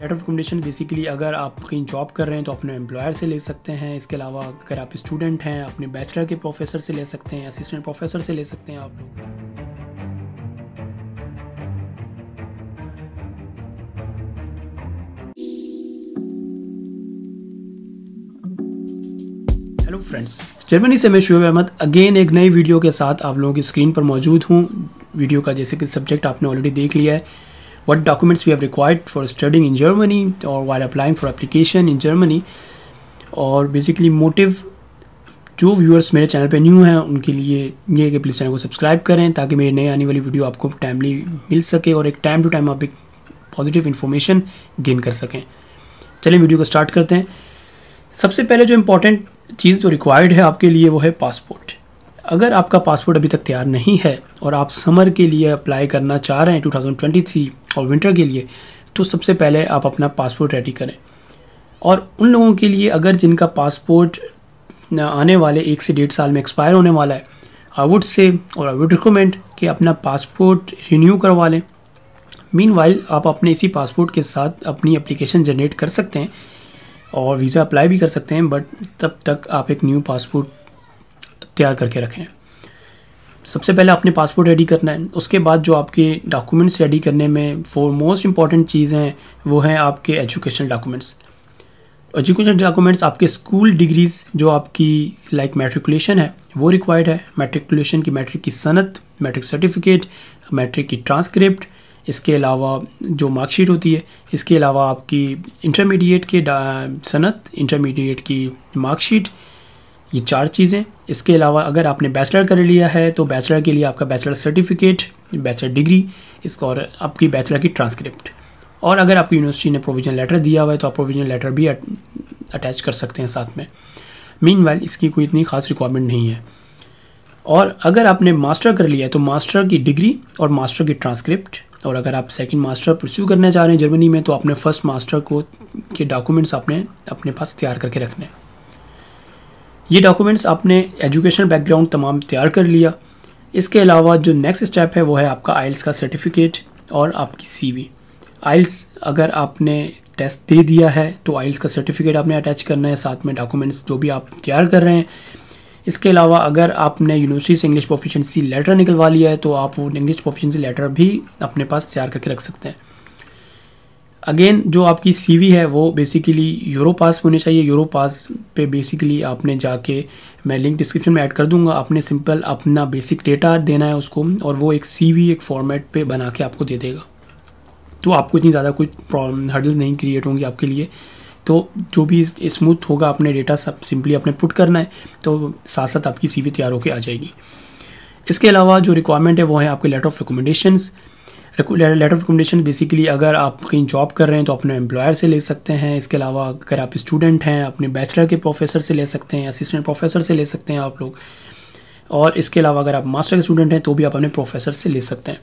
Letter of recommendation basically अगर आप कहीं जॉब कर रहे हैं तो अपने एम्प्लॉयर से ले सकते हैं। इसके अलावा, अगर आप स्टूडेंट हैं, अपने बैचलर के प्रोफेसर से ले सकते हैं असिस्टेंट प्रोफेसर से ले सकते हैं आप लोग। हेलो फ्रेंड्स जर्मनी से मैं शुभ अहमद अगेन एक नई वीडियो के साथ आप लोगों की स्क्रीन पर मौजूद हूँ। वीडियो का जैसे कि सब्जेक्ट आपने ऑलरेडी देख लिया है। What documents we have required for studying in Germany or while applying for application in Germany. और बेसिकली मोटिव जो व्यूअर्स मेरे चैनल पे न्यू हैं, उनके लिए ये कि प्लीज़ चैनल को सब्सक्राइब करें ताकि मेरी नई आने वाली वीडियो आपको टाइमली मिल सके और एक टाइम टू टाइम आप एक पॉजिटिव इन्फॉर्मेशन गेन कर सकें। चलिए वीडियो को स्टार्ट करते हैं। सबसे पहले जो इम्पोर्टेंट चीज़ जो रिक्वायर्ड है आपके लिए वो है पासपोर्ट अगर आपका पासपोर्ट अभी तक तैयार नहीं है और आप समर के लिए अप्लाई करना चाह रहे हैं 2023 और विंटर के लिए तो सबसे पहले आप अपना पासपोर्ट रेडी करें। और उन लोगों के लिए अगर जिनका पासपोर्ट आने वाले एक से डेढ़ साल में एक्सपायर होने वाला है आई वुड से और आई वुड रिकमेंड कि अपना पासपोर्ट रिन्यू करवा लें। मीन आप अपने इसी पासपोर्ट के साथ अपनी एप्लीकेशन जनरेट कर सकते हैं और वीज़ा अप्लाई भी कर सकते हैं बट तब तक आप एक न्यू पासपोर्ट तैयार करके रखें। सबसे पहले आपने पासपोर्ट रेडी करना है। उसके बाद जो आपके डॉक्यूमेंट्स रेडी करने में फोर मोस्ट इंपॉर्टेंट चीज़ हैं, वो हैं आपके एजुकेशनल डॉक्यूमेंट्स एजुकेशन डॉक्यूमेंट्स आपके स्कूल डिग्रीज जो आपकी लाइक like मेट्रिकुलेशन है, वो रिक्वायर्ड है। मेट्रिकुलेशन की मैट्रिक की सनत मैट्रिक सर्टिफिकेट मैट्रिक की ट्रांसक्रिप्ट इसके अलावा जो मार्कशीट होती है, इसके अलावा आपकी इंटरमीडिएट के सनत इंटरमीडिएट की मार्कशीट ये चार चीज़ें। इसके अलावा अगर आपने बैचलर कर लिया है तो बैचलर के लिए आपका बैचलर सर्टिफिकेट बैचलर डिग्री इसका और आपकी बैचलर की ट्रांसक्रिप्ट और अगर आपकी यूनिवर्सिटी ने प्रोविजनल लेटर दिया हुआ है तो आप प्रोविजनल लेटर भी अटैच कर सकते हैं साथ में। मीन इसकी कोई इतनी खास रिक्वायरमेंट नहीं है। और अगर आपने मास्टर कर लिया है तो मास्टर की डिग्री और मास्टर की ट्रांसक्रिप्ट और अगर आप सेकंड मास्टर प्रस्यू करना चाह रहे हैं जर्मनी में तो आपने फ़र्स्ट मास्टर को, के डॉक्यूमेंट्स आपने, अपने पास तैयार करके रखने हैं। ये डॉक्यूमेंट्स आपने एजुकेशन बैकग्राउंड तमाम तैयार कर लिया। इसके अलावा जो नेक्स्ट स्टेप है, वो है आपका आइल्स का सर्टिफिकेट और आपकी सीवी आइल्स अगर आपने टेस्ट दे दिया है तो आइल्स का सर्टिफिकेट आपने अटैच करना है, साथ में डॉक्यूमेंट्स जो भी आप तैयार कर रहे हैं। इसके अलावा अगर आपने यूनिवर्सिटी से इंग्लिश प्रोफिशेंसी लेटर निकलवा लिया है तो आप वो इंग्लिश प्रोफिशेंसी लेटर भी अपने पास तैयार करके रख सकते हैं। अगेन जो आपकी सीवी है, वो बेसिकली यूरो पास होनी चाहिए। यूरो पास पे बेसिकली आपने जाके मैं लिंक डिस्क्रिप्शन में ऐड कर दूँगा। आपने सिंपल अपना बेसिक डेटा देना है उसको और वो एक सीवी एक फॉर्मेट पे बना के आपको दे देगा। तो आपको इतनी ज़्यादा कोई प्रॉब्लम हर्डल नहीं क्रिएट होंगी आपके लिए। तो जो भी स्मूथ होगा अपने डेटा सब सिंपली अपने पुट करना है तो साथ साथ आपकी सीवी तैयार होकर आ जाएगी। इसके अलावा जो रिक्वायरमेंट है, वो है आपके letter of recommendations letter of recommendation basically अगर आप कहीं जॉब कर रहे हैं तो अपने एम्प्लॉयर से ले सकते हैं। इसके अलावा अगर आप स्टूडेंट हैं, अपने बैचलर के प्रोफेसर से ले सकते हैं असिस्टेंट प्रोफेसर से ले सकते हैं आप लोग। और इसके अलावा अगर आप मास्टर के स्टूडेंट हैं तो भी आप अपने प्रोफेसर से ले सकते हैं।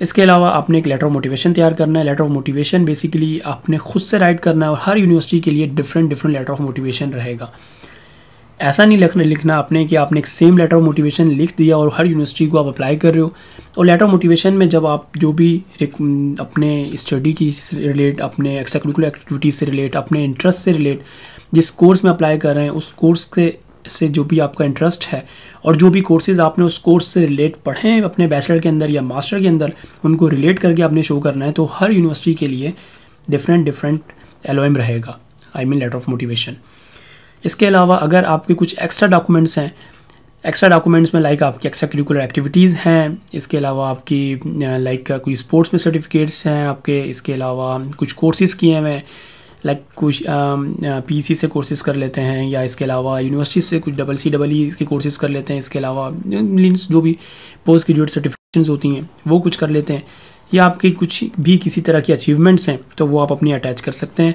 इसके अलावा आपने एक लेटर ऑफ़ मोटिवेशन तैयार करना है। लेटर ऑफ़ मोटिवेशन बेसिकली आपने खुद से राइट करना है और हर यूनिवर्सिटी के लिए different different letter of motivation रहेगा। ऐसा नहीं लिखना लिखना आपने कि आपने एक सेम लेटर ऑफ़ मोटिवेशन लिख दिया और हर यूनिवर्सिटी को आप अप्लाई कर रहे हो। और लेटर ऑफ़ मोटिवेशन में जब आप जो भी अपने स्टडी की रिलेट अपने एक्स्ट्रा करिकुलर एक्टिविटीज़ से रिलेट अपने इंटरेस्ट से रिलेट जिस कोर्स में अप्लाई कर रहे हैं, उस कोर्स के से जो भी आपका इंटरेस्ट है और जो भी कोर्सेज आपने उस कोर्स से रिलेट पढ़े हैं अपने बैचलर के अंदर या मास्टर के अंदर, उनको रिलेट करके आपने शो करना है तो हर यूनिवर्सिटी के लिए डिफरेंट डिफरेंट एल रहेगा। I mean letter of motivation इसके अलावा अगर आपके कुछ एक्स्ट्रा डॉक्यूमेंट्स हैं एक्स्ट्रा डॉक्यूमेंट्स में लाइक आपकी एक्स्ट्रा करिकुलर एक्टिविटीज़ हैं, इसके अलावा आपकी लाइक कोई स्पोर्ट्स में सर्टिफिकेट्स हैं आपके, इसके अलावा कुछ कोर्सेज़ किए हुए हैं लाइक कुछ पी सी से कोर्सेज़ कर लेते हैं या इसके अलावा यूनिवर्सिटी से कुछ डबल सी डबल ई के कोर्सेज़ कर लेते हैं, इसके अलावा जो भी पोस्ट ग्रेजुएट सर्टिफिकेशन होती हैं, वो कुछ कर लेते हैं। या आपकी कुछ भी किसी तरह की अचीवमेंट्स हैं तो वो आप अपनी अटैच कर सकते हैं।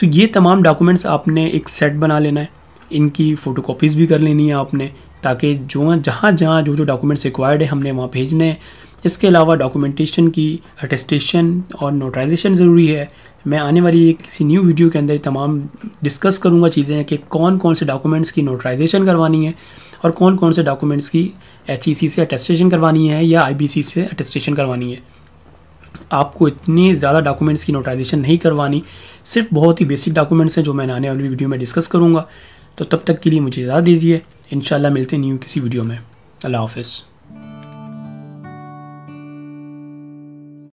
तो ये तमाम डॉक्यूमेंट्स आपने एक सेट बना लेना है। इनकी फ़ोटो भी कर लेनी है आपने, ताकि जो जहाँ जहाँ जो जो डॉक्यूमेंट्स रिक्वायर्ड है, हमने वहाँ भेजने हैं। इसके अलावा डॉक्यूमेंटेशन की अटेस्टेशन और नोटराइजेशन ज़रूरी है। मैं आने वाली एक किसी न्यू वीडियो के अंदर तमाम डिस्कस करूँगा चीज़ें कि कौन कौन से डॉक्यूमेंट्स की नोटराइजेशन करवानी है और कौन कौन से डॉक्यूमेंट्स की एचईसी से अटेस्टेशन करवानी है या आईबीसी से अटेस्टेशन करवानी है। आपको इतनी ज़्यादा डॉक्यूमेंट्स की नोटाइजेशन नहीं करवानी, सिर्फ़ बहुत ही बेसिक डॉक्यूमेंट्स हैं जो मैं आने वाली वीडियो में डिस्कस करूँगा। तो तब तक के लिए मुझे इजाज़त दीजिए। इन मिलते हैं न्यू किसी वीडियो में। अल्लाह हाफिज़।